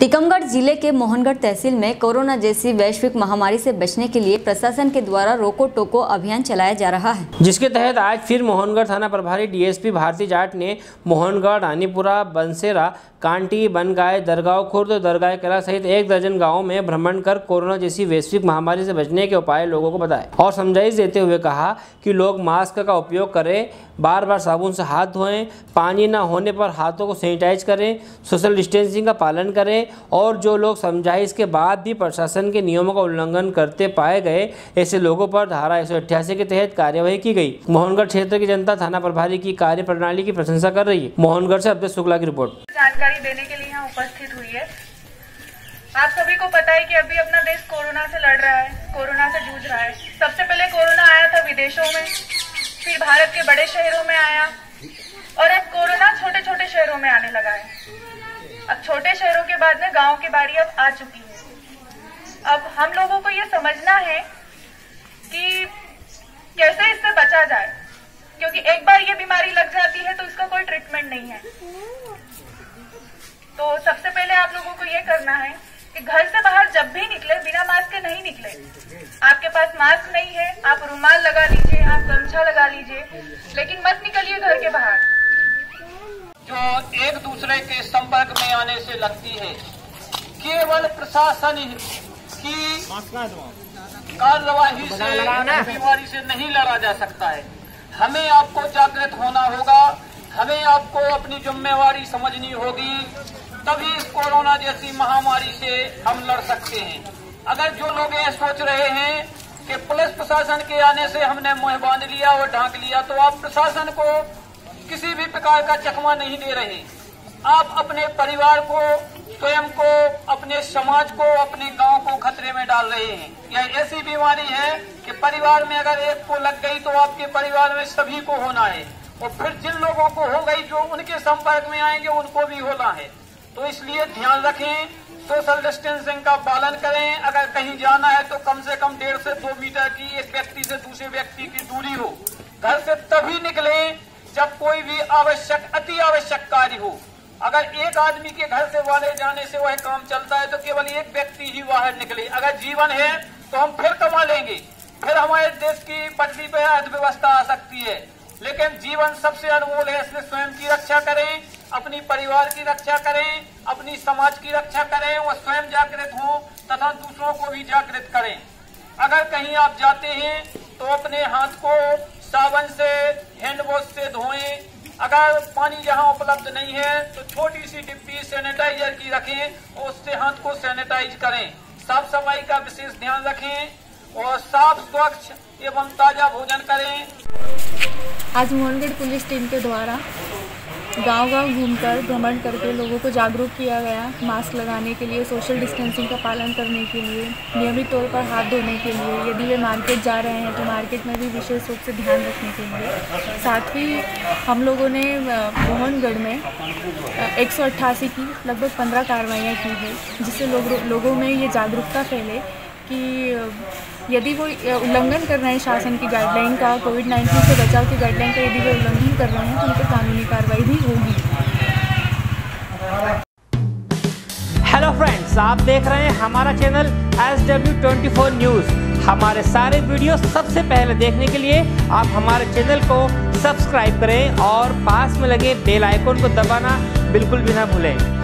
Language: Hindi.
टीकमगढ़ ज़िले के मोहनगढ़ तहसील में कोरोना जैसी वैश्विक महामारी से बचने के लिए प्रशासन के द्वारा रोको टोको अभियान चलाया जा रहा है। जिसके तहत आज फिर मोहनगढ़ थाना प्रभारी डीएसपी भारती जाट ने मोहनगढ़, रानीपुरा, बंसेरा, कांटी, बनगाय दरगांव खुर्द, दरगाह, कला सहित एक दर्जन गाँव में भ्रमण कर कोरोना जैसी वैश्विक महामारी से बचने के उपाय लोगों को बताए और समझाइश देते हुए कहा कि लोग मास्क का उपयोग करें बार बार साबुन से हाथ धोएँ, पानी न होने पर हाथों को सैनिटाइज करें, सोशल डिस्टेंसिंग का पालन करें और जो लोग समझाइश के बाद भी प्रशासन के नियमों का उल्लंघन करते पाए गए, ऐसे लोगों पर धारा एक सौ अठासी के तहत कार्यवाही की गई। मोहनगढ़ क्षेत्र की जनता थाना प्रभारी की कार्य प्रणाली की प्रशंसा कर रही है। मोहनगढ़ से अब्दुल शुक्ला की रिपोर्ट। जानकारी देने के लिए यहाँ उपस्थित हुई है। आप सभी को पता है कि अभी अपना देश कोरोना से लड़ रहा है, कोरोना से जूझ रहा है। सबसे पहले कोरोना आया था विदेशों में, फिर भारत के बड़े शहरों में आया, और अब कोरोना छोटे छोटे शहरों में आने लगा है। अब छोटे शहरों के बाद में गाँव की बारी अब आ चुकी है। अब हम लोगों को ये समझना है कि कैसे इससे बचा जाए। क्योंकि एक बार ये बीमारी लग जाती है तो इसका कोई ट्रीटमेंट नहीं है। तो सबसे पहले आप लोगों को ये करना है कि घर से बाहर जब भी निकले, बिना मास्क के नहीं निकले। आपके पास मास्क नहीं है, आप रुमाल लगा लीजिए आप गमछा लगा लीजिए लेकिन मत निकलिए घर के बाहर जो एक दूसरे के संपर्क में आने से लगती है। केवल प्रशासन की कार्यवाही से बीमारी से नहीं लड़ा जा सकता है। हमें आपको जागृत होना होगा। हमें आपको अपनी जिम्मेवारी समझनी होगी। तभी इस कोरोना जैसी महामारी से हम लड़ सकते हैं। अगर जो लोग ये सोच रहे हैं कि पुलिस प्रशासन के आने से हमने मुँह बाँध लिया और ढांक लिया तो आप प्रशासन को किसी भी प्रकार का चकमा नहीं दे रहे। आप अपने परिवार को, स्वयं को, अपने समाज को, अपने गाँव को खतरे में डाल रहे हैं। यह ऐसी बीमारी है कि परिवार में अगर एक को लग गई तो आपके परिवार में सभी को होना है। और फिर जिन लोगों को हो गई जो उनके संपर्क में आएँगे, उनको भी होना है। तो इसलिए ध्यान रखें सोशल डिस्टेंसिंग का पालन करें। अगर कहीं जाना है तो कम से कम डेढ़ से दो मीटर की एक व्यक्ति से दूसरे व्यक्ति की दूरी हो। घर से तभी निकले जब कोई भी आवश्यक, अति आवश्यक कार्य हो। अगर एक आदमी के घर से वाले जाने से वह काम चलता है तो केवल एक व्यक्ति ही बाहर निकले। अगर जीवन है तो हम फिर कमा लेंगे। फिर हमारे देश की पटरी पर अर्थव्यवस्था आ सकती है। लेकिन जीवन सबसे अनमोल है इसलिए स्वयं की रक्षा करें, अपनी परिवार की रक्षा करें, अपनी समाज की रक्षा करें, और स्वयं जागृत हो, तथा दूसरों को भी जागृत करें। अगर कहीं आप जाते हैं तो अपने हाथ को साबन से, हैंड वॉश से धोएँ अगर पानी जहाँ उपलब्ध नहीं है तो छोटी सी डिब्बी सैनिटाइजर की रखें और उससे हाथ को सैनिटाइज करें। साफ़ सफ़ाई का विशेष ध्यान रखें और साफ़, स्वच्छ एवं ताज़ा भोजन करें। आज मोहनगढ़ पुलिस टीम के द्वारा गाँव गाँव घूमकर, भ्रमण करके लोगों को जागरूक किया गया, मास्क लगाने के लिए सोशल डिस्टेंसिंग का पालन करने के लिए, नियमित तौर पर हाथ धोने के लिए, यदि वे मार्केट जा रहे हैं तो मार्केट में भी विशेष रूप से ध्यान रखने के लिए। साथ ही हम लोगों ने मोहनगढ़ में एक सौ अट्ठासी की लगभग पंद्रह कार्रवाइयाँ की है, जिससे लोग, लोगों में ये जागरूकता फैले कि यदि वो उल्लंघन कर रहे हैं शासन की गाइडलाइन का कोविड नाइन्टीन से बचाव की गाइडलाइन का यदि वो उल्लंघन कर रहे हैं तो उन पर कानूनी कार्रवाई भी होगी। हेलो फ्रेंड्स आप देख रहे हैं हमारा channel S W twenty four news हमारे सारे वीडियो सबसे पहले देखने के लिए आप हमारे चैनल को सब्सक्राइब करें और पास में लगे बेल आइकन को दबाना बिल्कुल भी ना भूलें।